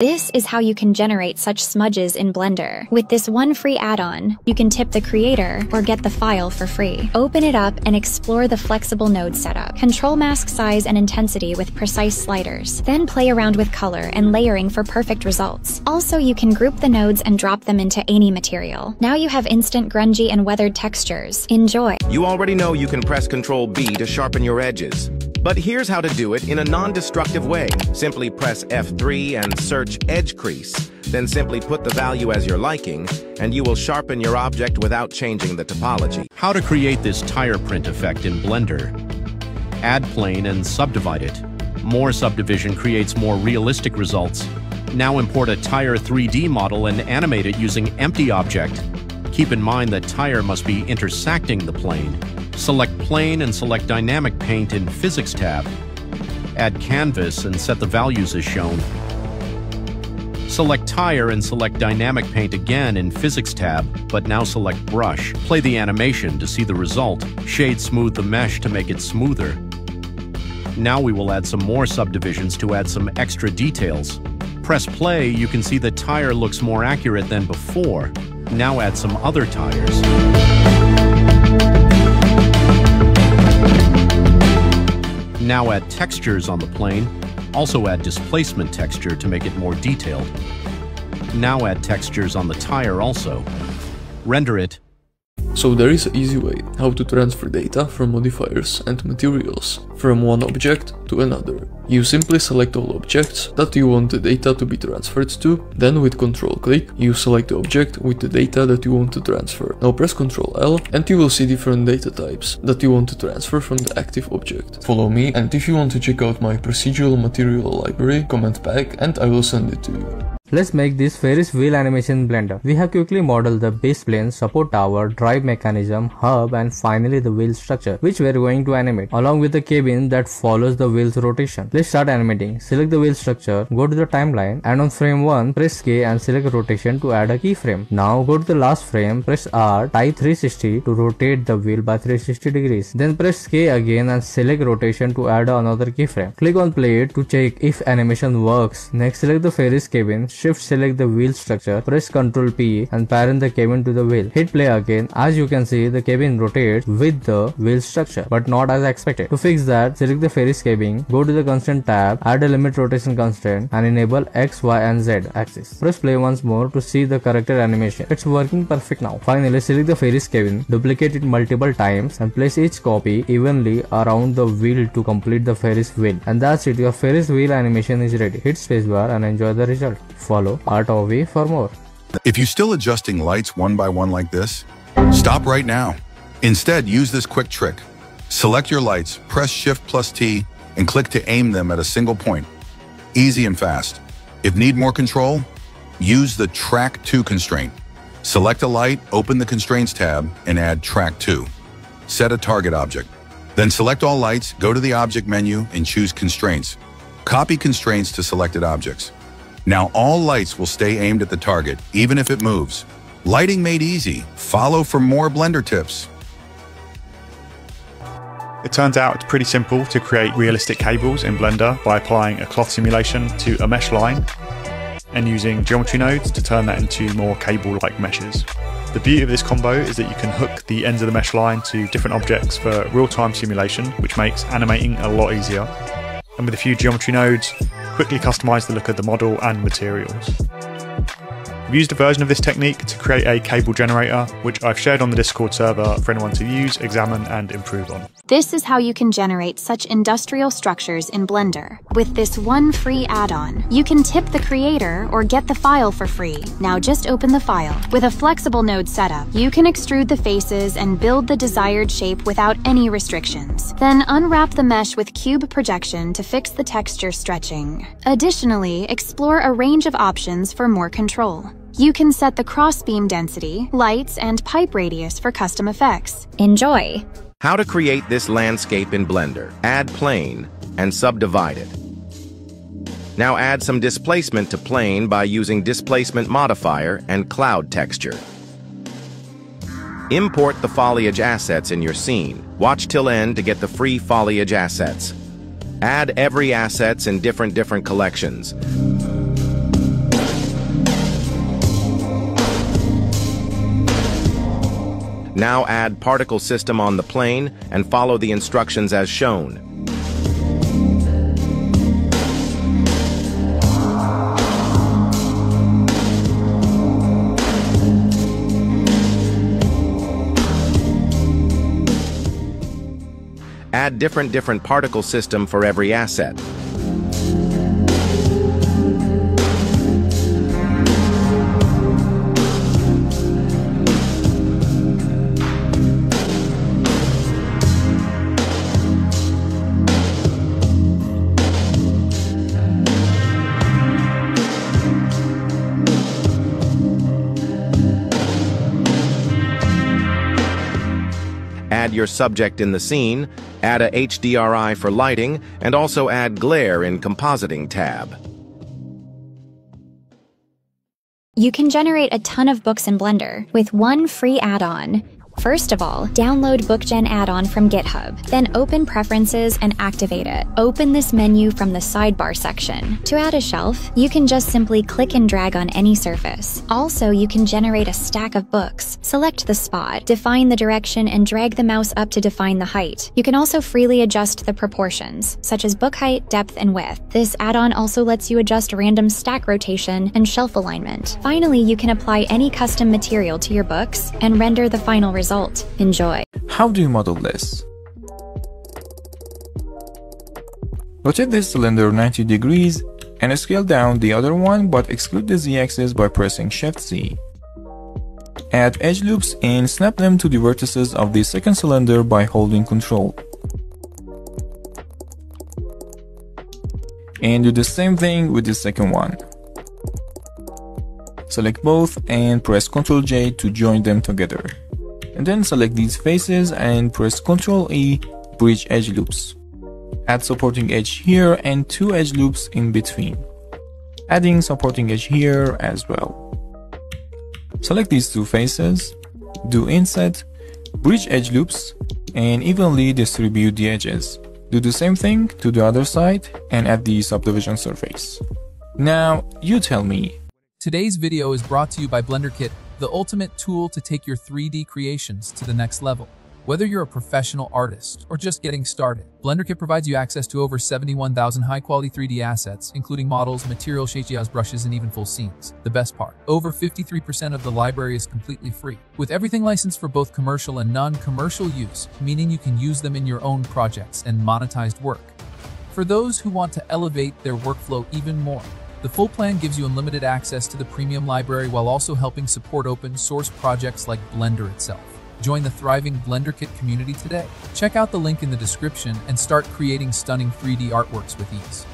This is how you can generate such smudges in Blender. With this one free add-on, you can tip the creator or get the file for free. Open it up and explore the flexible node setup. Control mask size and intensity with precise sliders. Then play around with color and layering for perfect results. Also, you can group the nodes and drop them into any material. Now you have instant grungy and weathered textures. Enjoy! You already know you can press Ctrl B to sharpen your edges. But here's how to do it in a non-destructive way. Simply press F3 and search Edge Crease. Then simply put the value as your liking, and you will sharpen your object without changing the topology. How to create this tire print effect in Blender. Add plane and subdivide it. More subdivision creates more realistic results. Now import a tire 3D model and animate it using empty object. Keep in mind that tire must be intersecting the plane. Select Plane and select Dynamic Paint in Physics tab. Add Canvas and set the values as shown. Select Tire and select Dynamic Paint again in Physics tab, but now select Brush. Play the animation to see the result. Shade smooth the mesh to make it smoother. Now we will add some more subdivisions to add some extra details. Press play, you can see the tire looks more accurate than before. Now add some other tires. Now add textures on the plane. Also add displacement texture to make it more detailed. Now add textures on the tire also. Render it So there is an easy way how to transfer data from modifiers and materials from one object to another. You simply select all objects that you want the data to be transferred to, then with Ctrl click, you select the object with the data that you want to transfer. Now press Ctrl L and you will see different data types that you want to transfer from the active object. Follow me and if you want to check out my procedural material library, comment back and I will send it to you. Let's make this Ferris wheel animation Blender. We have quickly modeled the base plane, support tower, drive mechanism, hub and finally the wheel structure which we are going to animate along with the cabin that follows the wheel's rotation. Let's start animating. Select the wheel structure, go to the timeline and on frame 1 press K and select rotation to add a keyframe. Now go to the last frame, press R, type 360 to rotate the wheel by 360 degrees. Then press K again and select rotation to add another keyframe. Click on play to check if animation works. Next select the Ferris cabin shift select the wheel structure, press Ctrl P and parent the cabin to the wheel. Hit play again. As you can see, the cabin rotates with the wheel structure, but not as expected. To fix that, select the Ferris cabin, go to the constraint tab, add a limit rotation constraint and enable X, Y and Z axis. Press play once more to see the corrected animation. It's working perfect now. Finally, select the Ferris cabin, duplicate it multiple times and place each copy evenly around the wheel to complete the Ferris wheel. And that's it, your Ferris wheel animation is ready. Hit spacebar and enjoy the result. Follow Art of V for more. If you're still adjusting lights one by one like this, stop right now. Instead, use this quick trick. Select your lights, press Shift plus T, and click to aim them at a single point. Easy and fast. If need more control, use the Track To constraint. Select a light, open the Constraints tab, and add Track To. Set a target object. Then select all lights, go to the Object menu, and choose Constraints. Copy constraints to selected objects. Now all lights will stay aimed at the target, even if it moves. Lighting made easy. Follow for more Blender tips. It turns out it's pretty simple to create realistic cables in Blender by applying a cloth simulation to a mesh line and using geometry nodes to turn that into more cable-like meshes. The beauty of this combo is that you can hook the ends of the mesh line to different objects for real-time simulation, which makes animating a lot easier. And with a few geometry nodes, quickly customize the look of the model and materials. I've used a version of this technique to create a cable generator, which I've shared on the Discord server for anyone to use, examine, and improve on. This is how you can generate such industrial structures in Blender. With this one free add-on, you can tip the creator or get the file for free. Now just open the file. With a flexible node setup, you can extrude the faces and build the desired shape without any restrictions. Then unwrap the mesh with cube projection to fix the texture stretching. Additionally, explore a range of options for more control. You can set the crossbeam density, lights, and pipe radius for custom effects. Enjoy! How to create this landscape in Blender. Add plane and subdivide it. Now add some displacement to plane by using displacement modifier and cloud texture. Import the foliage assets in your scene. Watch till end to get the free foliage assets. Add every assets in different different collections. Now add particle system on the plane and follow the instructions as shown. Add different different particle system for every asset. Add your subject in the scene, add a HDRI for lighting, and also add glare in compositing tab. You can generate a ton of books in Blender with one free add-on. First of all, download BookGen add-on from GitHub, then open Preferences and activate it. Open this menu from the sidebar section. To add a shelf, you can just simply click and drag on any surface. Also, you can generate a stack of books. Select the spot, define the direction, and drag the mouse up to define the height. You can also freely adjust the proportions, such as book height, depth, and width. This add-on also lets you adjust random stack rotation and shelf alignment. Finally, you can apply any custom material to your books and render the final result. Enjoy. How do you model this? Rotate this cylinder 90 degrees and scale down the other one but exclude the z-axis by pressing Shift Z. Add edge loops and snap them to the vertices of the second cylinder by holding Ctrl. And do the same thing with the second one. Select both and press Ctrl J to join them together. And then select these faces and press Ctrl E, bridge edge loops. Add supporting edge here and two edge loops in between. Adding supporting edge here as well. Select these two faces, do inset, bridge edge loops, and evenly distribute the edges. Do the same thing to the other side and add the subdivision surface. Now, you tell me. Today's video is brought to you by BlenderKit, the ultimate tool to take your 3D creations to the next level. Whether you're a professional artist or just getting started, BlenderKit provides you access to over 71,000 high-quality 3D assets, including models, material shapes, brushes, and even full scenes. The best part, over 53% of the library is completely free, with everything licensed for both commercial and non-commercial use, meaning you can use them in your own projects and monetized work. For those who want to elevate their workflow even more, the full plan gives you unlimited access to the premium library while also helping support open source projects like Blender itself. Join the thriving BlenderKit community today. Check out the link in the description and start creating stunning 3D artworks with ease.